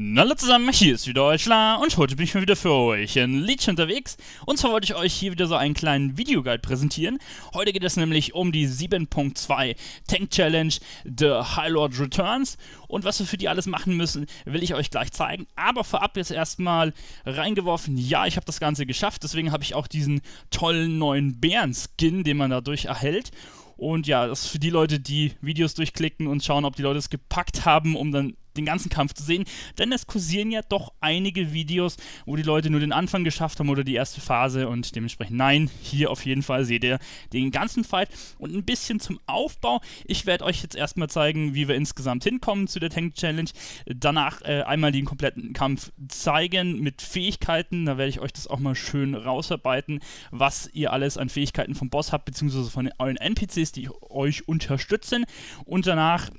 Hallo zusammen, hier ist wieder euch Schla und heute bin ich mal wieder für euch in Leech unterwegs. Und zwar wollte ich euch hier wieder so einen kleinen Videoguide präsentieren. Heute geht es nämlich um die 7.2 Tank Challenge The High Lord Returns. Und was wir für die alles machen müssen, will ich euch gleich zeigen. Aber vorab jetzt erstmal reingeworfen, ja, ich habe das Ganze geschafft. Deswegen habe ich auch diesen tollen neuen Bären-Skin, den man dadurch erhält. Und ja, das ist für die Leute, die Videos durchklicken und schauen, ob die Leute es gepackt haben, um dann den ganzen Kampf zu sehen, denn es kursieren ja doch einige Videos, wo die Leute nur den Anfang geschafft haben oder die erste Phase. Und dementsprechend nein, hier auf jeden Fall seht ihr den ganzen Fight. Und ein bisschen zum Aufbau. Ich werde euch jetzt erstmal zeigen, wie wir insgesamt hinkommen zu der Tank Challenge, danach äh, einmal den kompletten Kampf zeigen mit Fähigkeiten, da werde ich euch das auch mal schön rausarbeiten, was ihr alles an Fähigkeiten vom Boss habt, beziehungsweise von euren NPCs, die euch unterstützen. Und danach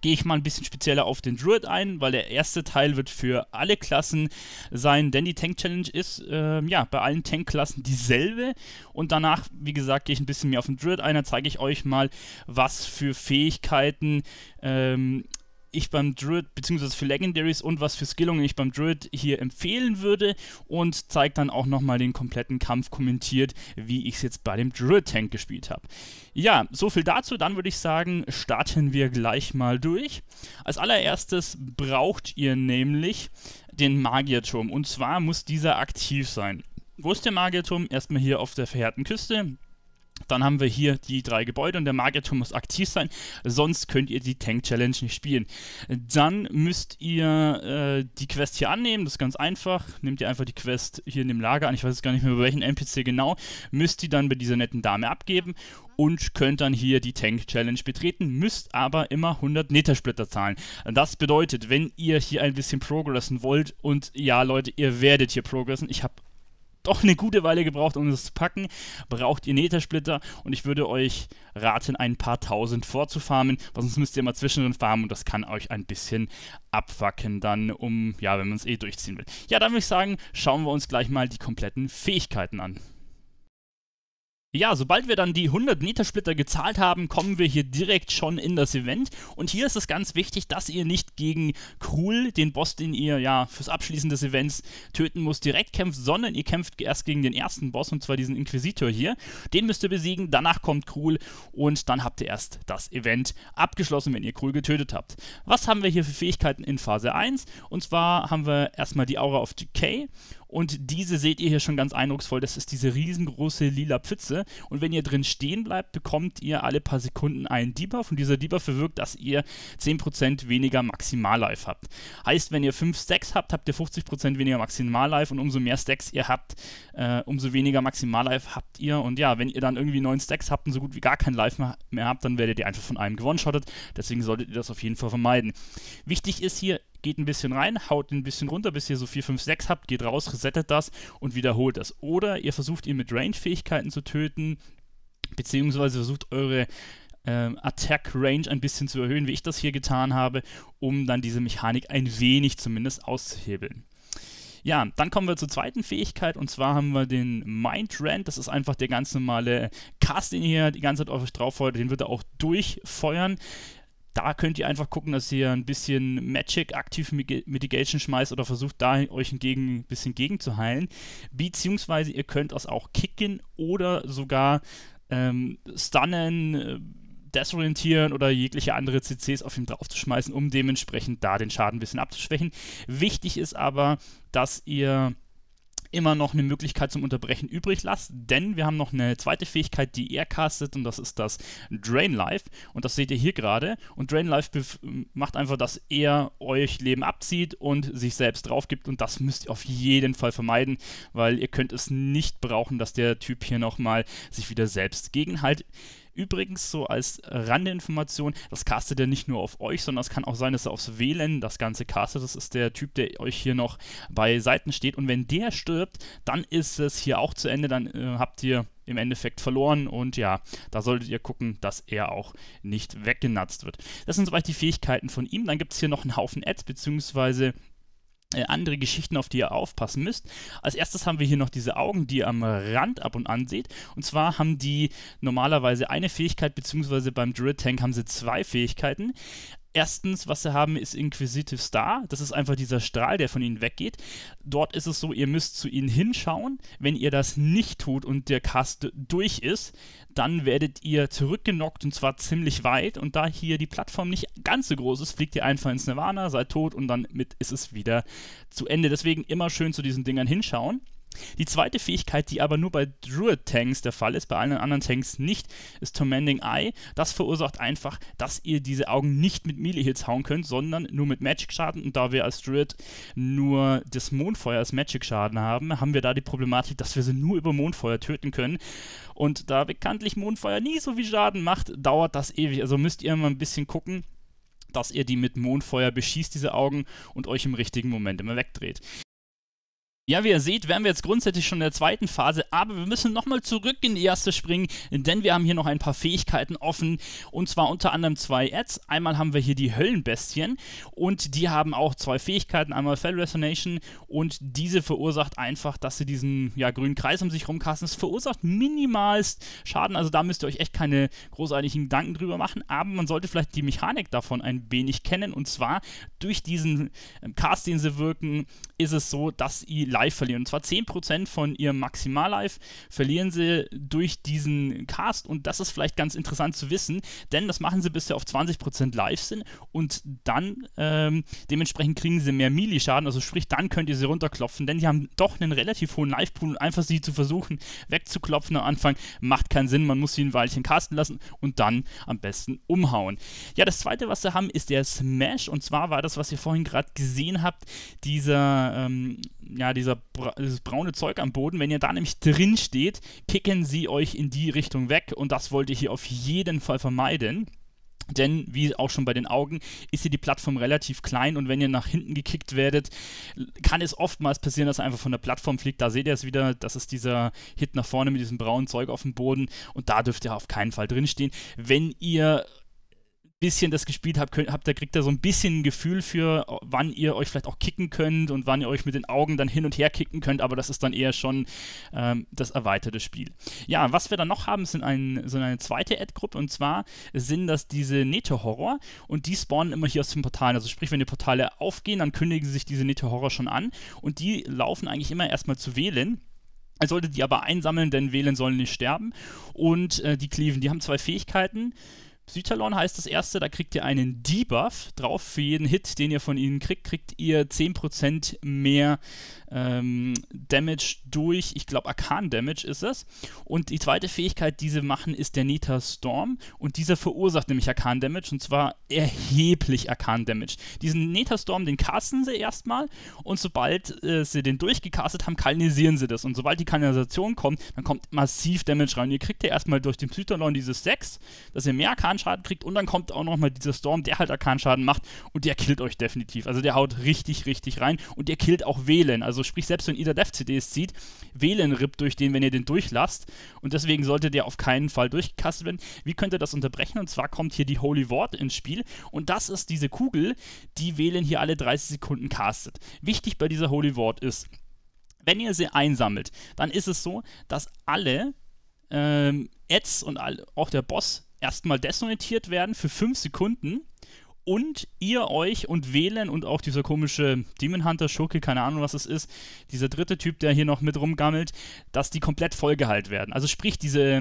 gehe ich mal ein bisschen spezieller auf den Druid ein, weil der erste Teil wird für alle Klassen sein, denn die Tank Challenge ist äh, ja bei allen Tank-Klassen dieselbe. Und danach, wie gesagt, gehe ich ein bisschen mehr auf den Druid ein, da zeige ich euch mal, was für Fähigkeiten ähm, ich beim Druid, beziehungsweise für Legendaries und was für Skillungen ich beim Druid hier empfehlen würde und zeigt dann auch nochmal den kompletten Kampf kommentiert, wie ich es jetzt bei dem Druid-Tank gespielt habe. Ja, so viel dazu. Dann würde ich sagen, starten wir gleich mal durch. Als allererstes braucht ihr nämlich den Magierturm und zwar muss dieser aktiv sein. Wo ist der Magierturm? Erstmal hier auf der verheerten Küste. Dann haben wir hier die drei Gebäude und der Magierturm muss aktiv sein, sonst könnt ihr die Tank Challenge nicht spielen. Dann müsst ihr äh, die Quest hier annehmen, das ist ganz einfach. Nehmt ihr einfach die Quest hier in dem Lager an, ich weiß gar nicht mehr, bei welchen NPC genau, müsst ihr dann bei dieser netten Dame abgeben und könnt dann hier die Tank Challenge betreten, müsst aber immer 100 Nether-Splitter zahlen. Das bedeutet, wenn ihr hier ein bisschen progressen wollt und ja Leute, ihr werdet hier progressen, ich habe doch eine gute Weile gebraucht, um es zu packen, braucht ihr Nether-Splitter und ich würde euch raten, ein paar tausend vorzufarmen, weil sonst müsst ihr immer zwischendrin farmen und das kann euch ein bisschen abwacken dann, um, ja, wenn man es eh durchziehen will. Ja, dann würde ich sagen, schauen wir uns gleich mal die kompletten Fähigkeiten an. Ja, sobald wir dann die 100 Meter-Splitter gezahlt haben, kommen wir hier direkt schon in das Event. Und hier ist es ganz wichtig, dass ihr nicht gegen Krul, den Boss, den ihr ja fürs Abschließen des Events töten müsst, direkt kämpft, sondern ihr kämpft erst gegen den ersten Boss, und zwar diesen Inquisitor hier. Den müsst ihr besiegen, danach kommt Krul und dann habt ihr erst das Event abgeschlossen, wenn ihr Krul getötet habt. Was haben wir hier für Fähigkeiten in Phase 1? Und zwar haben wir erstmal die Aura of Decay und diese seht ihr hier schon ganz eindrucksvoll. Das ist diese riesengroße lila Pfütze. Und wenn ihr drin stehen bleibt, bekommt ihr alle paar Sekunden einen Debuff. Und dieser Debuff bewirkt, dass ihr 10% weniger Maximallife habt. Heißt, wenn ihr 5 Stacks habt, habt ihr 50% weniger Maximallife. Und umso mehr Stacks ihr habt, äh, umso weniger Maximallife habt ihr. Und ja, wenn ihr dann irgendwie 9 Stacks habt und so gut wie gar kein Life mehr habt, dann werdet ihr einfach von einem gewonshottet. Deswegen solltet ihr das auf jeden Fall vermeiden. Wichtig ist hier, geht ein bisschen rein, haut ein bisschen runter, bis ihr so 4, 5, 6 habt, geht raus, resettet das und wiederholt das. Oder ihr versucht ihn mit Range-Fähigkeiten zu töten, beziehungsweise versucht eure äh, Attack Range ein bisschen zu erhöhen, wie ich das hier getan habe, um dann diese Mechanik ein wenig zumindest auszuhebeln. Ja, dann kommen wir zur zweiten Fähigkeit und zwar haben wir den Mind Rand. Das ist einfach der ganz normale Cast, den ihr hier die ganze Zeit auf euch drauf feuert. Den wird er auch durchfeuern. Da könnt ihr einfach gucken, dass ihr ein bisschen Magic aktiv Mitigation schmeißt oder versucht da euch ein, bisschen gegenzuheilen. Beziehungsweise ihr könnt das auch kicken oder sogar ähm, stunnen, äh, desorientieren oder jegliche andere CCs auf ihn draufzuschmeißen, um dementsprechend da den Schaden ein bisschen abzuschwächen. Wichtig ist aber, dass ihr immer noch eine Möglichkeit zum Unterbrechen übrig lasst, denn wir haben noch eine zweite Fähigkeit, die er castet und das ist das Drain Life. Und das seht ihr hier gerade. Und Drain Life macht einfach, dass er euch Leben abzieht und sich selbst drauf gibt und das müsst ihr auf jeden Fall vermeiden, weil ihr könnt es nicht brauchen, dass der Typ hier nochmal sich wieder selbst gegenhält. Übrigens, so als Randinformation, das castet er nicht nur auf euch, sondern es kann auch sein, dass er aufs WLAN das Ganze castet. Das ist der Typ, der euch hier noch bei Seiten steht. Und wenn der stirbt, dann ist es hier auch zu Ende. Dann äh, habt ihr im Endeffekt verloren und ja, da solltet ihr gucken, dass er auch nicht weggenatzt wird. Das sind soweit die Fähigkeiten von ihm. Dann gibt es hier noch einen Haufen Ads, beziehungsweise andere Geschichten, auf die ihr aufpassen müsst. Als erstes haben wir hier noch diese Augen, die ihr am Rand ab und an seht. Und zwar haben die normalerweise eine Fähigkeit, beziehungsweise beim Druid Tank haben sie zwei Fähigkeiten. Erstens, was sie haben, ist Inquisitive Star. Das ist einfach dieser Strahl, der von ihnen weggeht. Dort ist es so, ihr müsst zu ihnen hinschauen. Wenn ihr das nicht tut und der Cast durch ist, dann werdet ihr zurückgenockt und zwar ziemlich weit. Und da hier die Plattform nicht ganz so groß ist, fliegt ihr einfach ins Nirvana, seid tot und dann mit ist es wieder zu Ende. Deswegen immer schön zu diesen Dingern hinschauen. Die zweite Fähigkeit, die aber nur bei Druid-Tanks der Fall ist, bei allen anderen Tanks nicht, ist Tormenting Eye. Das verursacht einfach, dass ihr diese Augen nicht mit Melee-Hits hauen könnt, sondern nur mit Magic-Schaden. Und da wir als Druid nur das Mondfeuer als Magic-Schaden haben, haben wir da die Problematik, dass wir sie nur über Mondfeuer töten können. Und da bekanntlich Mondfeuer nie so viel Schaden macht, dauert das ewig. Also müsst ihr mal ein bisschen gucken dass ihr die mit Mondfeuer beschießt, diese Augen, und euch im richtigen Moment immer wegdreht. Ja, wie ihr seht, wären wir jetzt grundsätzlich schon in der zweiten Phase, aber wir müssen nochmal zurück in die erste springen, denn wir haben hier noch ein paar Fähigkeiten offen und zwar unter anderem zwei Ads. Einmal haben wir hier die Höllenbestien und die haben auch zwei Fähigkeiten, einmal Fell Resonation und diese verursacht einfach, dass sie diesen ja, grünen Kreis um sich rumkasten. Es verursacht minimalst Schaden, also da müsst ihr euch echt keine großartigen Gedanken drüber machen, aber man sollte vielleicht die Mechanik davon ein wenig kennen und zwar durch diesen ähm, Cast, den sie wirken, ist es so, dass ihr Live verlieren. Und zwar 10% von ihrem Maximal-Life verlieren sie durch diesen Cast. Und das ist vielleicht ganz interessant zu wissen, denn das machen sie bis sie auf 20% live sind. Und dann ähm, dementsprechend kriegen sie mehr Melee-Schaden. Also sprich, dann könnt ihr sie runterklopfen, denn die haben doch einen relativ hohen Live-Pool. Und einfach sie zu versuchen wegzuklopfen am Anfang macht keinen Sinn. Man muss sie ein Weilchen casten lassen und dann am besten umhauen. Ja, das zweite, was sie haben, ist der Smash. Und zwar war das, was ihr vorhin gerade gesehen habt, dieser, ähm, ja, dieser dieser, dieses braune Zeug am Boden, wenn ihr da nämlich drin steht, kicken sie euch in die Richtung weg und das wollt ihr hier auf jeden Fall vermeiden. Denn, wie auch schon bei den Augen, ist hier die Plattform relativ klein und wenn ihr nach hinten gekickt werdet, kann es oftmals passieren, dass er einfach von der Plattform fliegt. Da seht ihr es wieder, das ist dieser Hit nach vorne mit diesem braunen Zeug auf dem Boden und da dürft ihr auf keinen Fall drinstehen. Wenn ihr bisschen das gespielt habt, könnt, habt, da kriegt ihr so ein bisschen ein Gefühl für, wann ihr euch vielleicht auch kicken könnt und wann ihr euch mit den Augen dann hin und her kicken könnt, aber das ist dann eher schon ähm, das erweiterte Spiel. Ja, was wir dann noch haben, sind, ein, sind eine zweite Ad-Gruppe und zwar sind das diese Nete-Horror und die spawnen immer hier aus den Portalen. Also sprich, wenn die Portale aufgehen, dann kündigen sich diese Nete-Horror schon an und die laufen eigentlich immer erstmal zu wählen. Er sollte die aber einsammeln, denn Wählen sollen nicht sterben. Und äh, die Cleaven, die haben zwei Fähigkeiten. Südtalon heißt das erste, da kriegt ihr einen Debuff drauf. Für jeden Hit, den ihr von ihnen kriegt, kriegt ihr 10% mehr ähm, Damage durch, ich glaube, Arkan-Damage ist es. Und die zweite Fähigkeit, die sie machen, ist der Neta Storm. Und dieser verursacht nämlich Arkan-Damage und zwar erheblich Arkan-Damage. Diesen Neta Storm, den casten sie erstmal und sobald äh, sie den durchgecastet haben, kanalisieren sie das. Und sobald die Kanalisation kommt, dann kommt massiv Damage rein. Und ihr kriegt ja erstmal durch den Psytalon dieses 6, dass ihr mehr Arkan-Schaden kriegt und dann kommt auch nochmal dieser Storm, der halt Arkan-Schaden macht und der killt euch definitiv. Also der haut richtig, richtig rein und der killt auch Wählen. Also also sprich, selbst wenn ihr Dev-CDs zieht, wählen RIP durch den, wenn ihr den durchlasst. Und deswegen sollte der auf keinen Fall durchgekastet werden. Wie könnt ihr das unterbrechen? Und zwar kommt hier die Holy Ward ins Spiel. Und das ist diese Kugel, die wählen hier alle 30 Sekunden castet. Wichtig bei dieser Holy Ward ist, wenn ihr sie einsammelt, dann ist es so, dass alle ähm, Ads und all, auch der Boss erstmal desorientiert werden für 5 Sekunden und ihr euch und wählen und auch dieser komische Demon Hunter Schurke, keine Ahnung was es ist, dieser dritte Typ, der hier noch mit rumgammelt, dass die komplett vollgeheilt werden. Also sprich, diese,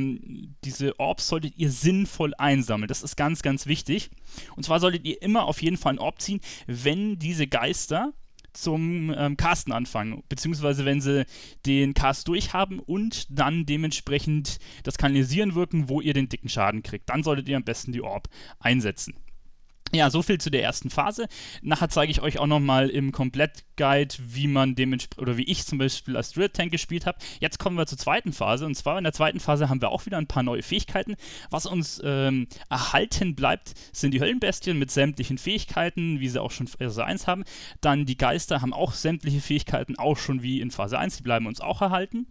diese Orbs solltet ihr sinnvoll einsammeln. Das ist ganz, ganz wichtig. Und zwar solltet ihr immer auf jeden Fall ein Orb ziehen, wenn diese Geister zum ähm, Casten anfangen, beziehungsweise wenn sie den Cast durchhaben und dann dementsprechend das Kanalisieren wirken, wo ihr den dicken Schaden kriegt. Dann solltet ihr am besten die Orb einsetzen. Ja, so viel zu der ersten Phase. Nachher zeige ich euch auch nochmal im Komplettguide, wie man dementsprechend, oder wie ich zum Beispiel als Drill Tank gespielt habe. Jetzt kommen wir zur zweiten Phase. Und zwar in der zweiten Phase haben wir auch wieder ein paar neue Fähigkeiten. Was uns ähm, erhalten bleibt, sind die Höllenbestien mit sämtlichen Fähigkeiten, wie sie auch schon in Phase 1 haben. Dann die Geister haben auch sämtliche Fähigkeiten, auch schon wie in Phase 1. Die bleiben uns auch erhalten.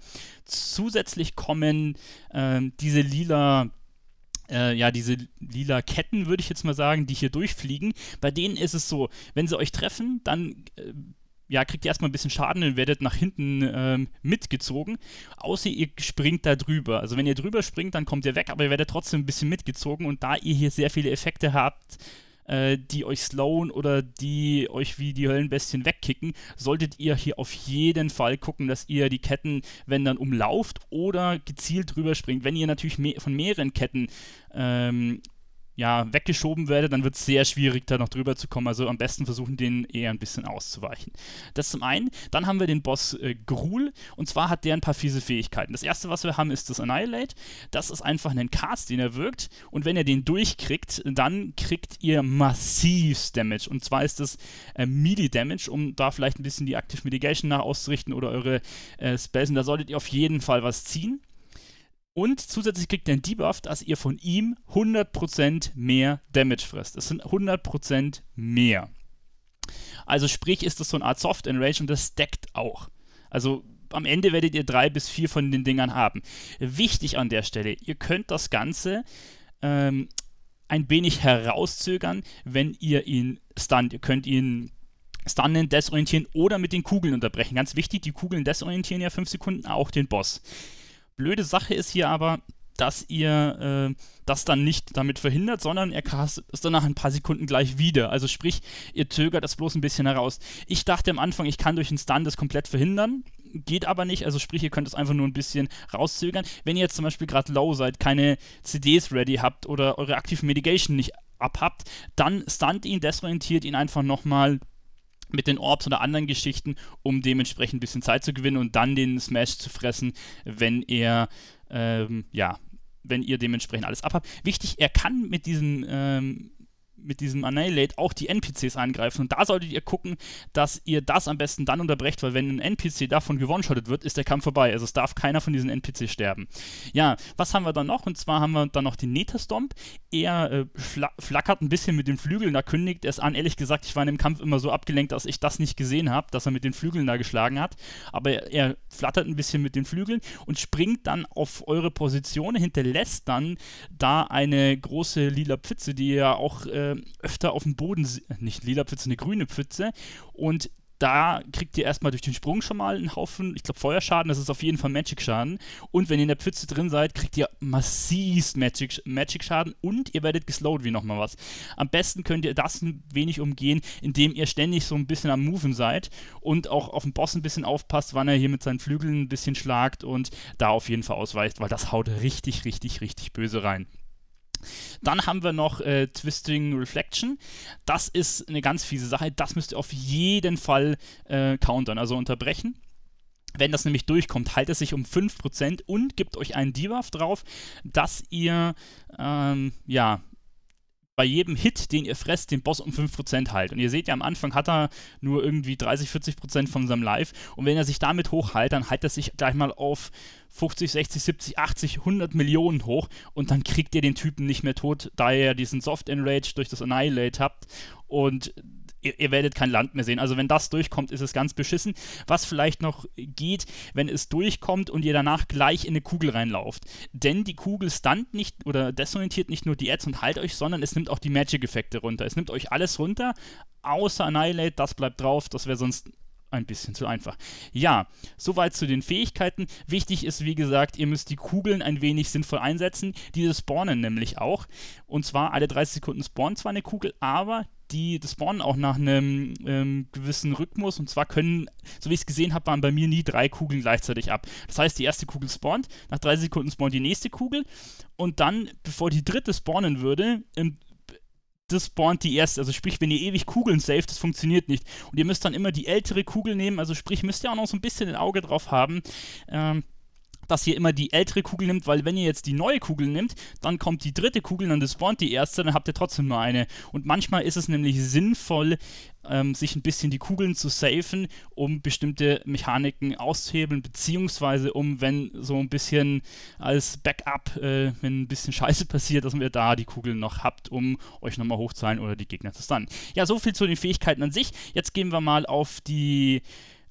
Zusätzlich kommen ähm, diese lila äh, ja, diese lila Ketten, würde ich jetzt mal sagen, die hier durchfliegen. Bei denen ist es so, wenn sie euch treffen, dann äh, ja, kriegt ihr erstmal ein bisschen Schaden und werdet nach hinten ähm, mitgezogen. Außer ihr springt da drüber. Also wenn ihr drüber springt, dann kommt ihr weg, aber ihr werdet trotzdem ein bisschen mitgezogen. Und da ihr hier sehr viele Effekte habt, äh, die euch slowen oder die euch wie die Höllenbestien wegkicken, solltet ihr hier auf jeden Fall gucken, dass ihr die Ketten, wenn dann umlauft oder gezielt drüber springt. Wenn ihr natürlich me von mehreren Ketten ähm, ja, weggeschoben werde, dann wird es sehr schwierig, da noch drüber zu kommen. Also am besten versuchen, den eher ein bisschen auszuweichen. Das zum einen. Dann haben wir den Boss äh, Grul und zwar hat der ein paar fiese Fähigkeiten. Das erste, was wir haben, ist das Annihilate. Das ist einfach ein Cast, den er wirkt und wenn er den durchkriegt, dann kriegt ihr massiv Damage. Und zwar ist das äh, Melee Damage, um da vielleicht ein bisschen die Active Mitigation nach auszurichten oder eure äh, Spells. Und da solltet ihr auf jeden Fall was ziehen. Und zusätzlich kriegt ihr einen Debuff, dass ihr von ihm 100% mehr Damage frisst. Das sind 100% mehr. Also sprich, ist das so eine Art Soft Enrage und das stackt auch. Also am Ende werdet ihr drei bis vier von den Dingern haben. Wichtig an der Stelle, ihr könnt das Ganze ähm, ein wenig herauszögern, wenn ihr ihn stunt. Ihr könnt ihn stunnen, desorientieren oder mit den Kugeln unterbrechen. Ganz wichtig, die Kugeln desorientieren ja 5 Sekunden auch den Boss. Blöde Sache ist hier aber, dass ihr äh, das dann nicht damit verhindert, sondern er castet es dann nach ein paar Sekunden gleich wieder. Also sprich, ihr zögert das bloß ein bisschen heraus. Ich dachte am Anfang, ich kann durch einen Stun das komplett verhindern. Geht aber nicht, also sprich, ihr könnt es einfach nur ein bisschen rauszögern. Wenn ihr jetzt zum Beispiel gerade low seid, keine CDs ready habt oder eure aktive Mitigation nicht abhabt, dann stunt ihn, desorientiert ihn einfach nochmal mit den Orbs oder anderen Geschichten, um dementsprechend ein bisschen Zeit zu gewinnen und dann den Smash zu fressen, wenn er, ähm, ja, wenn ihr dementsprechend alles abhabt. Wichtig, er kann mit diesem ähm, mit diesem Annihilate auch die NPCs angreifen. Und da solltet ihr gucken, dass ihr das am besten dann unterbrecht, weil wenn ein NPC davon gewonshottet wird, ist der Kampf vorbei. Also es darf keiner von diesen NPCs sterben. Ja, was haben wir dann noch? Und zwar haben wir dann noch den Netastomp. Er äh, flackert ein bisschen mit den Flügeln, da kündigt er es an. Ehrlich gesagt, ich war in dem Kampf immer so abgelenkt, dass ich das nicht gesehen habe, dass er mit den Flügeln da geschlagen hat. Aber er, er flattert ein bisschen mit den Flügeln und springt dann auf eure Position, hinterlässt dann da eine große lila Pfütze, die ihr auch äh, äh, öfter auf dem Boden, nicht lila Pfütze, eine grüne Pfütze. Und da kriegt ihr erstmal durch den Sprung schon mal einen Haufen, ich glaube Feuerschaden, das ist auf jeden Fall Magic-Schaden. Und wenn ihr in der Pfütze drin seid, kriegt ihr massiv Magic-Schaden Magic und ihr werdet geslowed wie nochmal was. Am besten könnt ihr das ein wenig umgehen, indem ihr ständig so ein bisschen am Moven seid und auch auf den Boss ein bisschen aufpasst, wann er hier mit seinen Flügeln ein bisschen schlagt und da auf jeden Fall ausweicht, weil das haut richtig, richtig, richtig böse rein. Dann haben wir noch äh, Twisting Reflection. Das ist eine ganz fiese Sache. Das müsst ihr auf jeden Fall äh, countern, also unterbrechen. Wenn das nämlich durchkommt, haltet es sich um 5% und gibt euch einen Debuff drauf, dass ihr ähm, ja, bei jedem Hit, den ihr fresst, den Boss um 5% halt. Und ihr seht ja, am Anfang hat er nur irgendwie 30, 40% von seinem Life. Und wenn er sich damit hochhält, dann hält er sich gleich mal auf 50, 60, 70, 80, 100 Millionen hoch. Und dann kriegt ihr den Typen nicht mehr tot, da ihr diesen Soft Enrage durch das Annihilate habt. Und ihr, ihr, werdet kein Land mehr sehen. Also wenn das durchkommt, ist es ganz beschissen. Was vielleicht noch geht, wenn es durchkommt und ihr danach gleich in eine Kugel reinlauft. Denn die Kugel stunt nicht oder desorientiert nicht nur die Ads und heilt euch, sondern es nimmt auch die Magic-Effekte runter. Es nimmt euch alles runter, außer Annihilate, das bleibt drauf, das wäre sonst ein bisschen zu einfach. Ja, soweit zu den Fähigkeiten. Wichtig ist, wie gesagt, ihr müsst die Kugeln ein wenig sinnvoll einsetzen. Diese spawnen nämlich auch. Und zwar alle 30 Sekunden spawnt zwar eine Kugel, aber die das spawnen auch nach einem ähm, gewissen Rhythmus. Und zwar können, so wie ich es gesehen habe, waren bei mir nie drei Kugeln gleichzeitig ab. Das heißt, die erste Kugel spawnt, nach drei Sekunden spawnt die nächste Kugel. Und dann, bevor die dritte spawnen würde, ähm, das spawnt die erste. Also sprich, wenn ihr ewig Kugeln saved, das funktioniert nicht. Und ihr müsst dann immer die ältere Kugel nehmen. Also sprich, müsst ihr auch noch so ein bisschen ein Auge drauf haben. Ähm, dass ihr immer die ältere Kugel nimmt, weil wenn ihr jetzt die neue Kugel nimmt, dann kommt die dritte Kugel, dann spawnt die erste, dann habt ihr trotzdem nur eine. Und manchmal ist es nämlich sinnvoll, ähm, sich ein bisschen die Kugeln zu safen, um bestimmte Mechaniken auszuhebeln, beziehungsweise um, wenn so ein bisschen als Backup, äh, wenn ein bisschen Scheiße passiert, dass ihr da die Kugeln noch habt, um euch nochmal hochzahlen oder die Gegner zu stunnen. Ja, so viel zu den Fähigkeiten an sich. Jetzt gehen wir mal auf die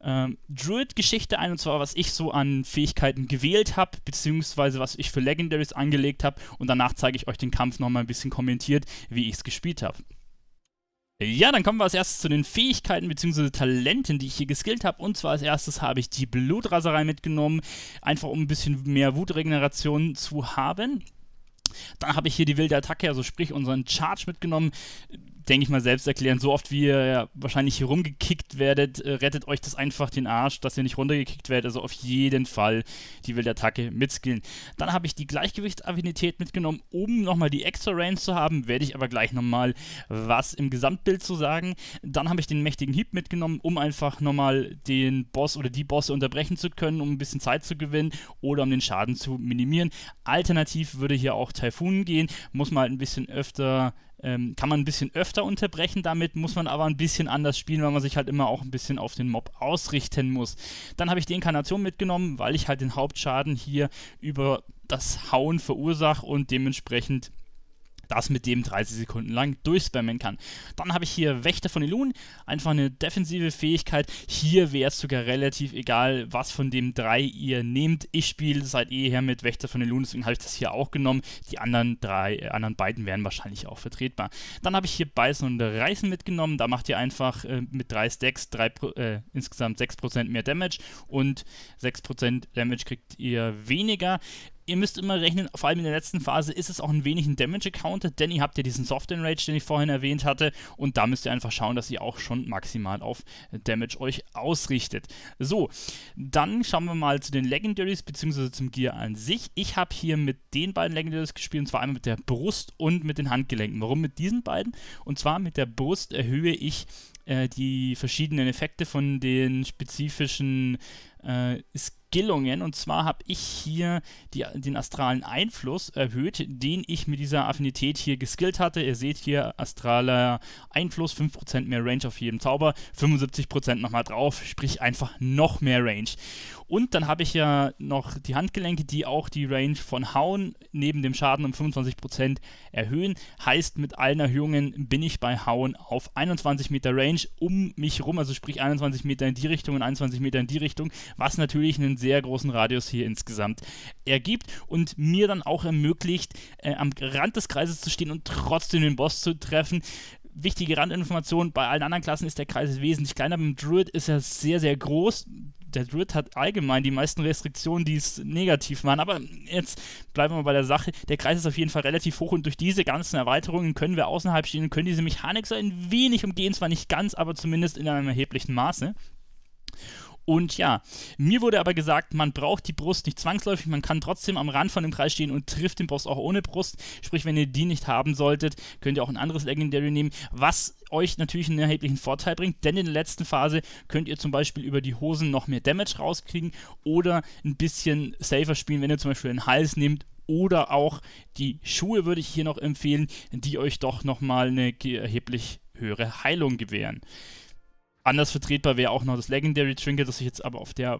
ähm, Druid-Geschichte ein, und zwar was ich so an Fähigkeiten gewählt habe, beziehungsweise was ich für Legendaries angelegt habe. Und danach zeige ich euch den Kampf nochmal ein bisschen kommentiert, wie ich es gespielt habe. Ja, dann kommen wir als erstes zu den Fähigkeiten bzw. Talenten, die ich hier geskillt habe. Und zwar als erstes habe ich die Blutraserei mitgenommen, einfach um ein bisschen mehr Wutregeneration zu haben. Dann habe ich hier die wilde Attacke, also sprich unseren Charge mitgenommen denke ich mal, selbst erklären. So oft wie ihr ja wahrscheinlich hier rumgekickt werdet, äh, rettet euch das einfach den Arsch, dass ihr nicht runtergekickt werdet. Also auf jeden Fall die Wildattacke mitskillen. Dann habe ich die Gleichgewichtsaffinität mitgenommen, um nochmal die extra Range zu haben. Werde ich aber gleich nochmal was im Gesamtbild zu sagen. Dann habe ich den mächtigen Hieb mitgenommen, um einfach nochmal den Boss oder die Bosse unterbrechen zu können, um ein bisschen Zeit zu gewinnen oder um den Schaden zu minimieren. Alternativ würde hier auch Typhoon gehen, muss man halt ein bisschen öfter ähm, kann man ein bisschen öfter unterbrechen damit, muss man aber ein bisschen anders spielen, weil man sich halt immer auch ein bisschen auf den Mob ausrichten muss. Dann habe ich die Inkarnation mitgenommen, weil ich halt den Hauptschaden hier über das Hauen verursache und dementsprechend das mit dem 30 Sekunden lang durchspammen kann. Dann habe ich hier Wächter von Elun, einfach eine defensive Fähigkeit. Hier wäre es sogar relativ egal, was von dem drei ihr nehmt. Ich spiele seit eher mit Wächter von Elun, deswegen habe ich das hier auch genommen. Die anderen drei, äh, anderen beiden wären wahrscheinlich auch vertretbar. Dann habe ich hier Beißen und Reißen mitgenommen. Da macht ihr einfach äh, mit drei Stacks drei, äh, insgesamt 6% mehr Damage und 6% Damage kriegt ihr weniger ihr müsst immer rechnen, vor allem in der letzten Phase ist es auch ein wenig ein Damage-Counter, denn ihr habt ja diesen Soft Enrage, den ich vorhin erwähnt hatte, und da müsst ihr einfach schauen, dass ihr auch schon maximal auf Damage euch ausrichtet. So, dann schauen wir mal zu den Legendaries, beziehungsweise zum Gear an sich. Ich habe hier mit den beiden Legendaries gespielt, und zwar einmal mit der Brust und mit den Handgelenken. Warum mit diesen beiden? Und zwar mit der Brust erhöhe ich äh, die verschiedenen Effekte von den spezifischen äh, Skillungen. Und zwar habe ich hier die, den astralen Einfluss erhöht, den ich mit dieser Affinität hier geskillt hatte. Ihr seht hier astraler Einfluss, 5% mehr Range auf jedem Zauber, 75% nochmal drauf, sprich einfach noch mehr Range. Und dann habe ich ja noch die Handgelenke, die auch die Range von Hauen neben dem Schaden um 25% erhöhen. Heißt, mit allen Erhöhungen bin ich bei Hauen auf 21 Meter Range um mich rum, also sprich 21 Meter in die Richtung und 21 Meter in die Richtung, was natürlich einen sehr großen Radius hier insgesamt ergibt und mir dann auch ermöglicht, äh, am Rand des Kreises zu stehen und trotzdem den Boss zu treffen wichtige Randinformation, bei allen anderen Klassen ist der Kreis wesentlich kleiner, beim Druid ist er sehr, sehr groß der Druid hat allgemein die meisten Restriktionen, die es negativ waren. Aber jetzt bleiben wir bei der Sache. Der Kreis ist auf jeden Fall relativ hoch und durch diese ganzen Erweiterungen können wir außerhalb stehen und können diese Mechanik so ein wenig umgehen. Zwar nicht ganz, aber zumindest in einem erheblichen Maße. Und ja, mir wurde aber gesagt, man braucht die Brust nicht zwangsläufig, man kann trotzdem am Rand von dem Kreis stehen und trifft den Boss auch ohne Brust. Sprich, wenn ihr die nicht haben solltet, könnt ihr auch ein anderes Legendary nehmen, was euch natürlich einen erheblichen Vorteil bringt, denn in der letzten Phase könnt ihr zum Beispiel über die Hosen noch mehr Damage rauskriegen oder ein bisschen safer spielen, wenn ihr zum Beispiel den Hals nehmt oder auch die Schuhe würde ich hier noch empfehlen, die euch doch nochmal eine erheblich höhere Heilung gewähren. Anders vertretbar wäre auch noch das Legendary Trinket, das ich jetzt aber auf der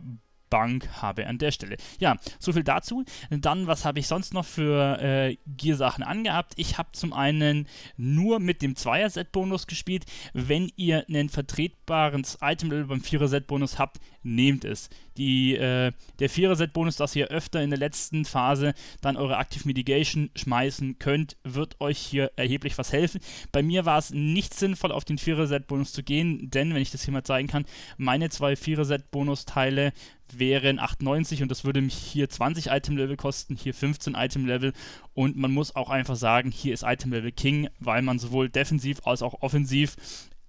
Bank habe an der Stelle. Ja, soviel dazu. Dann, was habe ich sonst noch für äh, Gear-Sachen angehabt? Ich habe zum einen nur mit dem Zweier-Set-Bonus gespielt. Wenn ihr einen vertretbares Item-Level beim Vierer-Set-Bonus habt, nehmt es. Die, äh, der Vierer-Set-Bonus, dass ihr öfter in der letzten Phase dann eure Active Mitigation schmeißen könnt, wird euch hier erheblich was helfen. Bei mir war es nicht sinnvoll, auf den Vierer-Set-Bonus zu gehen, denn, wenn ich das hier mal zeigen kann, meine zwei Vierer-Set-Bonus-Teile wären 98 und das würde mich hier 20 Item-Level kosten, hier 15 Item-Level. Und man muss auch einfach sagen, hier ist Item-Level King, weil man sowohl defensiv als auch offensiv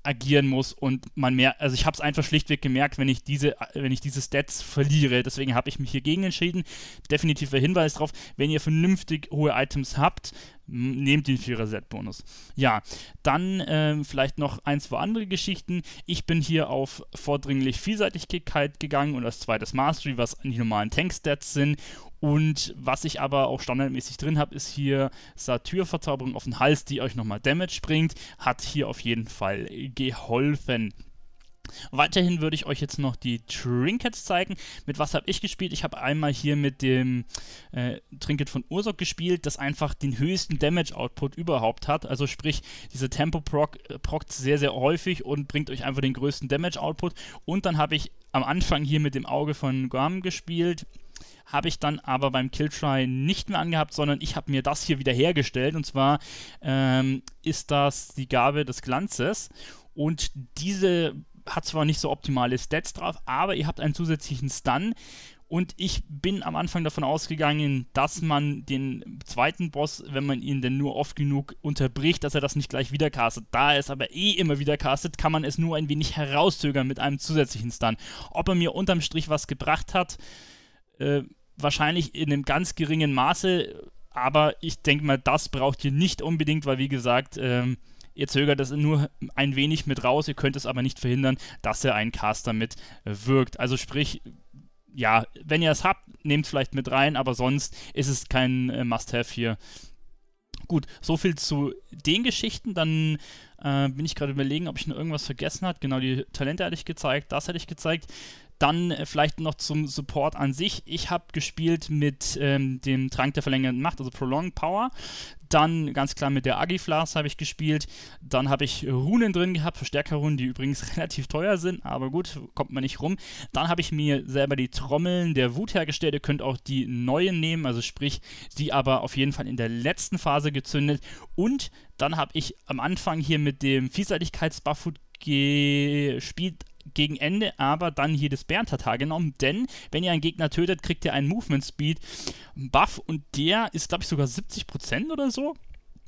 agieren muss und man mehr, also ich habe es einfach schlichtweg gemerkt, wenn ich diese, wenn ich diese Stats verliere. Deswegen habe ich mich hier gegen entschieden. Definitiver Hinweis darauf, wenn ihr vernünftig hohe Items habt, nehmt den Vierer-Set-Bonus. Ja, dann äh, vielleicht noch ein, zwei andere Geschichten. Ich bin hier auf vordringlich Vielseitigkeit gegangen und als zweites Mastery, was die normalen Tank-Stats sind und was ich aber auch standardmäßig drin habe, ist hier Satyr-Verzauberung auf den Hals, die euch nochmal Damage bringt. Hat hier auf jeden Fall geholfen. Weiterhin würde ich euch jetzt noch die Trinkets zeigen. Mit was habe ich gespielt? Ich habe einmal hier mit dem äh, Trinket von Ursok gespielt, das einfach den höchsten Damage-Output überhaupt hat. Also sprich, diese Tempo proc, äh, prockt sehr, sehr häufig und bringt euch einfach den größten Damage-Output. Und dann habe ich am Anfang hier mit dem Auge von Guam gespielt habe ich dann aber beim Killtry nicht mehr angehabt, sondern ich habe mir das hier wieder hergestellt. Und zwar ähm, ist das die Gabe des Glanzes. Und diese hat zwar nicht so optimale Stats drauf, aber ihr habt einen zusätzlichen Stun und ich bin am Anfang davon ausgegangen, dass man den zweiten Boss, wenn man ihn denn nur oft genug unterbricht, dass er das nicht gleich wieder castet. Da er es aber eh immer wieder castet, kann man es nur ein wenig herauszögern mit einem zusätzlichen Stun. Ob er mir unterm Strich was gebracht hat, äh, wahrscheinlich in einem ganz geringen Maße, aber ich denke mal, das braucht ihr nicht unbedingt, weil wie gesagt, ähm, ihr zögert das nur ein wenig mit raus, ihr könnt es aber nicht verhindern, dass er einen Caster mit wirkt. Also sprich, ja, wenn ihr es habt, nehmt vielleicht mit rein, aber sonst ist es kein äh, Must-Have hier. Gut, so viel zu den Geschichten. Dann äh, bin ich gerade überlegen, ob ich noch irgendwas vergessen habe. Genau, die Talente hatte ich gezeigt, das hatte ich gezeigt. Dann äh, vielleicht noch zum Support an sich. Ich habe gespielt mit ähm, dem Trank der verlängerten Macht, also Prolonged Power. Dann ganz klar mit der Agiflas habe ich gespielt. Dann habe ich Runen drin gehabt, Verstärkerrunen, die übrigens relativ teuer sind, aber gut, kommt man nicht rum. Dann habe ich mir selber die Trommeln der Wut hergestellt. Ihr könnt auch die neuen nehmen, also sprich, die aber auf jeden Fall in der letzten Phase gezündet. Und dann habe ich am Anfang hier mit dem Vielseitigkeitsbuff gespielt, gegen Ende aber dann hier das Bären-Tatar genommen, denn wenn ihr einen Gegner tötet, kriegt ihr einen Movement Speed Buff und der ist, glaube ich, sogar 70% oder so.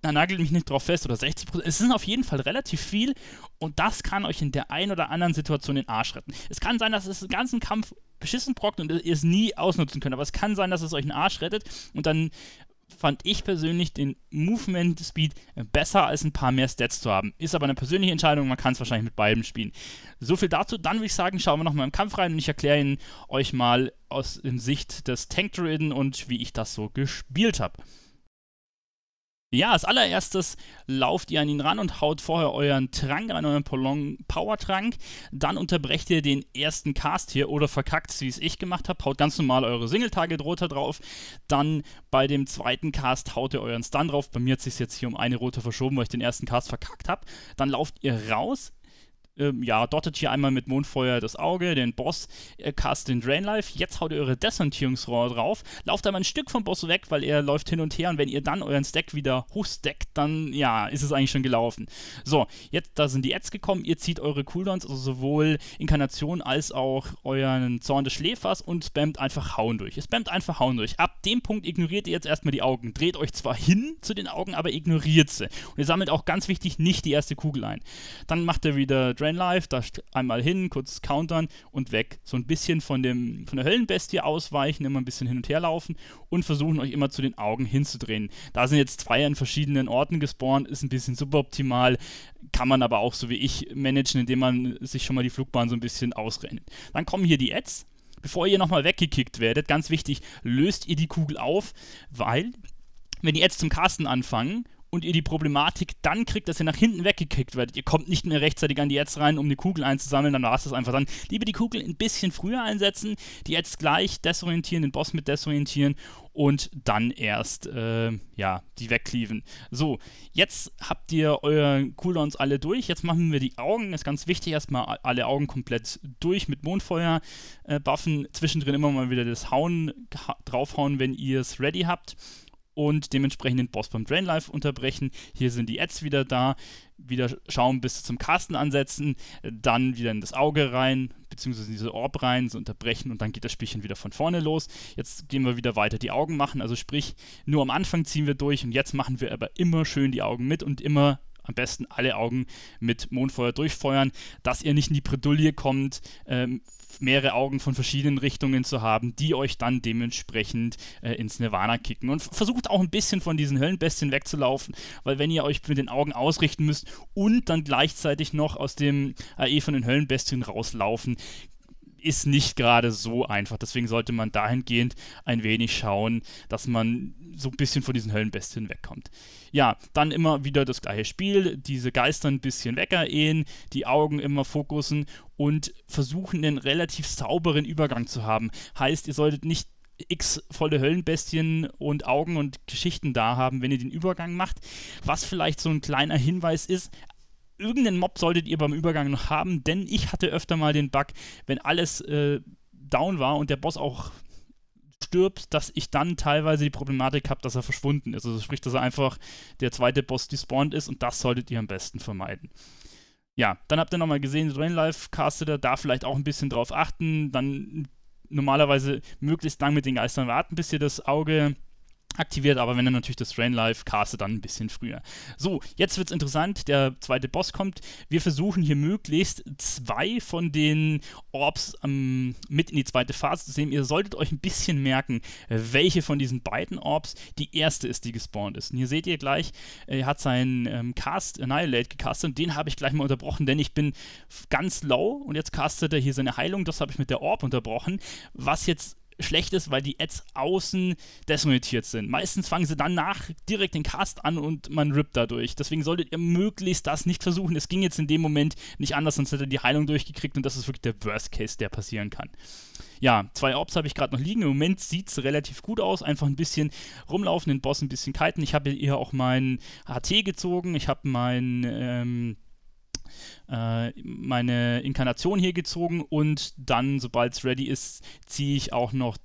Da nagelt mich nicht drauf fest oder 60%. Es sind auf jeden Fall relativ viel und das kann euch in der einen oder anderen Situation den Arsch retten. Es kann sein, dass es den ganzen Kampf beschissen brockt und ihr es nie ausnutzen könnt, aber es kann sein, dass es euch den Arsch rettet und dann fand ich persönlich den Movement Speed besser als ein paar mehr Stats zu haben. Ist aber eine persönliche Entscheidung, man kann es wahrscheinlich mit beidem spielen. So viel dazu. Dann würde ich sagen, schauen wir nochmal im Kampf rein und ich erkläre Ihnen euch mal aus der Sicht des Tank Druiden und wie ich das so gespielt habe. Ja, als allererstes lauft ihr an ihn ran und haut vorher euren Trank an, euren Prolong Power Trank. Dann unterbrecht ihr den ersten Cast hier oder verkackt, wie es ich gemacht habe. Haut ganz normal eure Single-Target-Roter drauf. Dann bei dem zweiten Cast haut ihr euren Stun drauf. Bei mir hat es sich jetzt hier um eine Rote verschoben, weil ich den ersten Cast verkackt habe. Dann lauft ihr raus, ähm, ja, dottet hier einmal mit Mondfeuer das Auge, den Boss, äh, cast den Drain Life. Jetzt haut ihr eure Desorientierungsrohr drauf, lauft einmal ein Stück vom Boss weg, weil er läuft hin und her und wenn ihr dann euren Stack wieder hochstackt, dann ja, ist es eigentlich schon gelaufen. So, jetzt da sind die Ads gekommen, ihr zieht eure Cooldowns, also sowohl Inkarnation als auch euren Zorn des Schläfers und spammt einfach Hauen durch. Ihr spammt einfach Hauen durch. Ab dem Punkt ignoriert ihr jetzt erstmal die Augen. Dreht euch zwar hin zu den Augen, aber ignoriert sie. Und ihr sammelt auch ganz wichtig nicht die erste Kugel ein. Dann macht ihr wieder Drain Life, da einmal hin, kurz countern und weg. So ein bisschen von, dem, von der Höllenbestie ausweichen, immer ein bisschen hin und her laufen und versuchen euch immer zu den Augen hinzudrehen. Da sind jetzt zwei an verschiedenen Orten gespawnt, ist ein bisschen suboptimal, kann man aber auch so wie ich managen, indem man sich schon mal die Flugbahn so ein bisschen ausrennt. Dann kommen hier die Ads. Bevor ihr nochmal weggekickt werdet, ganz wichtig, löst ihr die Kugel auf, weil wenn die Ads zum Casten anfangen und ihr die Problematik dann kriegt, dass ihr nach hinten weggekickt werdet. Ihr kommt nicht mehr rechtzeitig an die Ads rein, um die Kugel einzusammeln, dann war es das einfach. Dann lieber die Kugel ein bisschen früher einsetzen, die Ads gleich desorientieren, den Boss mit desorientieren und dann erst, äh, ja, die wegcleaven. So, jetzt habt ihr eure Cooldowns alle durch. Jetzt machen wir die Augen. Ist ganz wichtig, erstmal alle Augen komplett durch mit Mondfeuer äh, buffen. Zwischendrin immer mal wieder das Hauen draufhauen, wenn ihr es ready habt und dementsprechend den Boss beim Drain Life unterbrechen. Hier sind die Ads wieder da. Wieder schauen bis zum Casten ansetzen, dann wieder in das Auge rein, beziehungsweise in diese Orb rein, so unterbrechen und dann geht das Spielchen wieder von vorne los. Jetzt gehen wir wieder weiter die Augen machen, also sprich, nur am Anfang ziehen wir durch und jetzt machen wir aber immer schön die Augen mit und immer am besten alle Augen mit Mondfeuer durchfeuern, dass ihr nicht in die Bredouille kommt, ähm, mehrere Augen von verschiedenen Richtungen zu haben, die euch dann dementsprechend äh, ins Nirvana kicken. Und versucht auch ein bisschen von diesen Höllenbestien wegzulaufen, weil wenn ihr euch mit den Augen ausrichten müsst und dann gleichzeitig noch aus dem AE von den Höllenbestien rauslaufen, ist nicht gerade so einfach. Deswegen sollte man dahingehend ein wenig schauen, dass man so ein bisschen von diesen Höllenbestien wegkommt. Ja, dann immer wieder das gleiche Spiel, diese Geister ein bisschen wegeriehen, die Augen immer fokussen und versuchen einen relativ sauberen Übergang zu haben. Heißt, ihr solltet nicht x volle Höllenbestien und Augen und Geschichten da haben, wenn ihr den Übergang macht. Was vielleicht so ein kleiner Hinweis ist, irgendeinen Mob solltet ihr beim Übergang noch haben, denn ich hatte öfter mal den Bug, wenn alles äh, down war und der Boss auch stirbt, dass ich dann teilweise die Problematik habe, dass er verschwunden ist. Also sprich, dass er einfach der zweite Boss despawned ist und das solltet ihr am besten vermeiden. Ja, dann habt ihr nochmal gesehen, Drain Life Caster, da vielleicht auch ein bisschen drauf achten, dann normalerweise möglichst lang mit den Geistern warten, bis ihr das Auge aktiviert, aber wenn er natürlich das Rain Life castet, dann ein bisschen früher. So, jetzt wird es interessant, der zweite Boss kommt. Wir versuchen hier möglichst zwei von den Orbs ähm, mit in die zweite Phase zu sehen. Ihr solltet euch ein bisschen merken, welche von diesen beiden Orbs die erste ist, die gespawnt ist. Und hier seht ihr gleich, er hat seinen ähm, Cast Annihilate gecastet und den habe ich gleich mal unterbrochen, denn ich bin ganz low und jetzt castet er hier seine Heilung, das habe ich mit der Orb unterbrochen, was jetzt schlecht ist, weil die Ads außen desorientiert sind. Meistens fangen sie dann direkt den Cast an und man rippt dadurch. Deswegen solltet ihr möglichst das nicht versuchen. Es ging jetzt in dem Moment nicht anders, sonst hätte die Heilung durchgekriegt und das ist wirklich der Worst Case, der passieren kann. Ja, zwei Orbs habe ich gerade noch liegen. Im Moment sieht es relativ gut aus. Einfach ein bisschen rumlaufen, den Boss ein bisschen kiten. Ich habe hier auch meinen HT gezogen. Ich habe meinen ähm, äh, meine Inkarnation hier gezogen und dann, sobald es ready ist, ziehe ich auch noch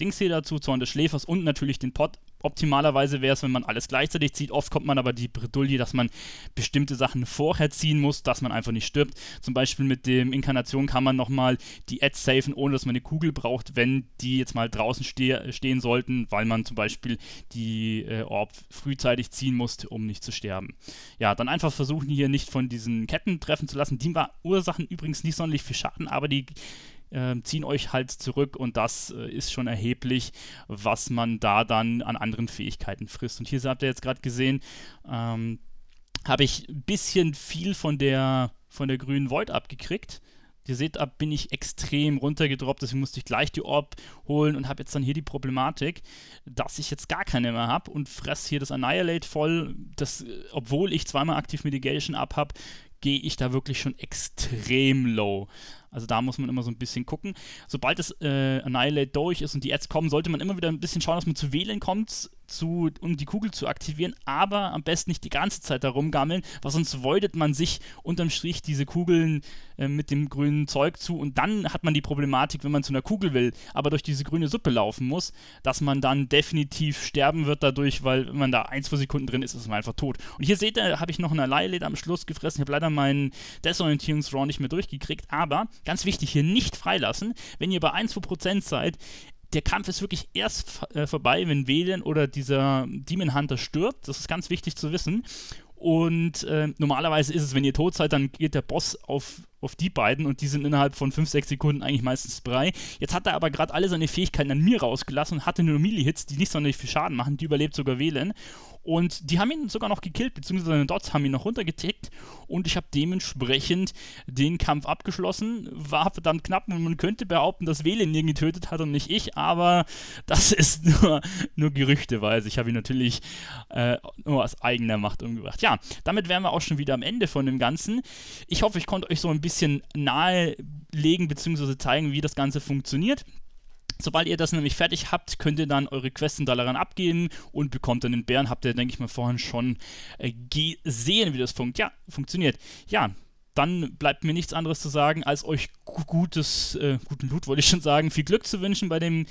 Dings hier dazu, Zorn des Schläfers und natürlich den Pot Optimalerweise wäre es, wenn man alles gleichzeitig zieht. Oft kommt man aber die Bredouille, dass man bestimmte Sachen vorher ziehen muss, dass man einfach nicht stirbt. Zum Beispiel mit dem Inkarnation kann man nochmal die Ads safen, ohne dass man eine Kugel braucht, wenn die jetzt mal draußen ste stehen sollten, weil man zum Beispiel die äh, Orb frühzeitig ziehen musste, um nicht zu sterben. Ja, dann einfach versuchen hier nicht von diesen Ketten treffen zu lassen. Die Ursachen übrigens nicht sonderlich viel Schaden, aber die äh, ziehen euch halt zurück und das äh, ist schon erheblich, was man da dann an anderen Fähigkeiten frisst. Und hier habt ihr jetzt gerade gesehen, ähm, habe ich ein bisschen viel von der, von der grünen Void abgekriegt. Ihr seht, ab bin ich extrem runtergedroppt, deswegen musste ich gleich die Orb holen und habe jetzt dann hier die Problematik, dass ich jetzt gar keine mehr habe und fress hier das Annihilate voll, das, obwohl ich zweimal aktiv Mitigation ab habe, gehe ich da wirklich schon extrem low. Also da muss man immer so ein bisschen gucken. Sobald das äh, Annihilate durch ist und die Ads kommen, sollte man immer wieder ein bisschen schauen, dass man zu wählen kommt, zu, um die Kugel zu aktivieren, aber am besten nicht die ganze Zeit da rumgammeln, weil sonst voidet man sich unterm Strich diese Kugeln äh, mit dem grünen Zeug zu und dann hat man die Problematik, wenn man zu einer Kugel will, aber durch diese grüne Suppe laufen muss, dass man dann definitiv sterben wird dadurch, weil wenn man da ein, zwei Sekunden drin ist, ist man einfach tot. Und hier seht ihr, habe ich noch eine Leiled am Schluss gefressen. Ich habe leider meinen Desorientierungsround nicht mehr durchgekriegt, aber ganz wichtig, hier nicht freilassen. Wenn ihr bei 1-2% seid, der Kampf ist wirklich erst äh, vorbei, wenn Velen oder dieser Demon Hunter stirbt. Das ist ganz wichtig zu wissen. Und äh, normalerweise ist es, wenn ihr tot seid, dann geht der Boss auf auf die beiden und die sind innerhalb von 5, 6 Sekunden eigentlich meistens brei. Jetzt hat er aber gerade alle seine Fähigkeiten an mir rausgelassen und hatte nur Melee-Hits, die nicht sonderlich viel Schaden machen. Die überlebt sogar Wählen. Und die haben ihn sogar noch gekillt, beziehungsweise seine Dots haben ihn noch runtergetickt. Und ich habe dementsprechend den Kampf abgeschlossen. War verdammt knapp und man könnte behaupten, dass Wählen ihn getötet hat und nicht ich, aber das ist nur, nur gerüchteweise. Ich habe ihn natürlich äh, nur aus eigener Macht umgebracht. Ja, damit wären wir auch schon wieder am Ende von dem Ganzen. Ich hoffe, ich konnte euch so ein bisschen bisschen nahelegen bzw. zeigen, wie das Ganze funktioniert. Sobald ihr das nämlich fertig habt, könnt ihr dann eure Questen daran abgeben und bekommt dann den Bären. Habt ihr, denke ich mal, vorhin schon äh, gesehen, wie das funkt. Ja, funktioniert. Ja, dann bleibt mir nichts anderes zu sagen, als euch gutes, äh, guten Loot, wollte ich schon sagen, viel Glück zu wünschen bei dem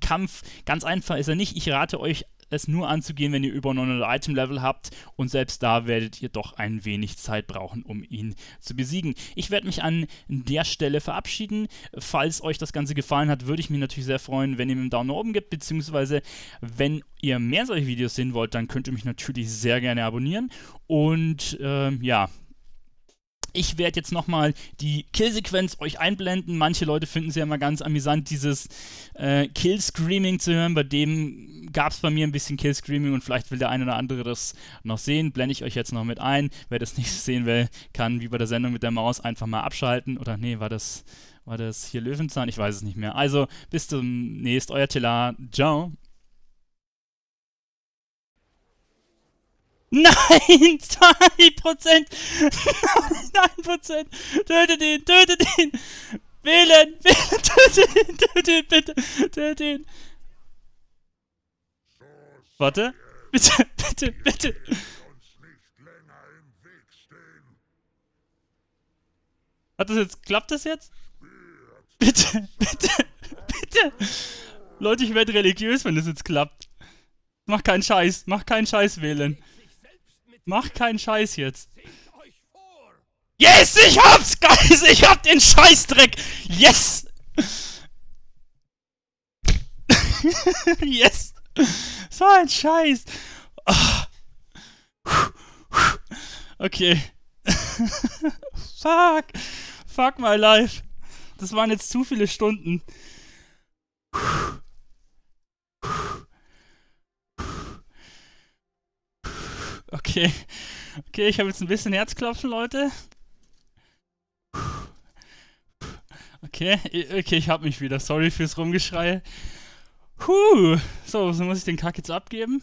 Kampf. Ganz einfach ist er nicht. Ich rate euch es nur anzugehen, wenn ihr über 900 Item-Level habt und selbst da werdet ihr doch ein wenig Zeit brauchen, um ihn zu besiegen. Ich werde mich an der Stelle verabschieden. Falls euch das Ganze gefallen hat, würde ich mich natürlich sehr freuen, wenn ihr mir einen Daumen nach oben gebt, beziehungsweise wenn ihr mehr solche Videos sehen wollt, dann könnt ihr mich natürlich sehr gerne abonnieren und ähm, ja, ich werde jetzt nochmal die Killsequenz euch einblenden. Manche Leute finden es ja immer ganz amüsant, dieses äh, Kill-Screaming zu hören. Bei dem gab es bei mir ein bisschen Kill-Screaming und vielleicht will der eine oder andere das noch sehen. Blende ich euch jetzt noch mit ein. Wer das nicht sehen will, kann wie bei der Sendung mit der Maus einfach mal abschalten. Oder nee, war das, war das hier Löwenzahn? Ich weiß es nicht mehr. Also, bis zum nächsten. Euer Tilla. Ciao. Nein, 2%! Nein, 1%! Tötet ihn, tötet ihn! Wählen, wählen, tötet ihn, tötet ihn, bitte, tötet ihn! Warte, bitte, bitte, bitte! Hat das jetzt, klappt das jetzt? Bitte, bitte, bitte! Leute, ich werde religiös, wenn das jetzt klappt. Mach keinen Scheiß, mach keinen Scheiß wählen. Mach keinen Scheiß jetzt. Yes, ich hab's, Guys! Ich hab den Scheißdreck! Yes! yes! So ein Scheiß! Okay. Fuck! Fuck my life! Das waren jetzt zu viele Stunden. Okay. Okay, ich habe jetzt ein bisschen Herzklopfen, Leute. Okay, okay, ich hab mich wieder. Sorry fürs Rumgeschrei. Puh. So, so muss ich den Kack jetzt abgeben.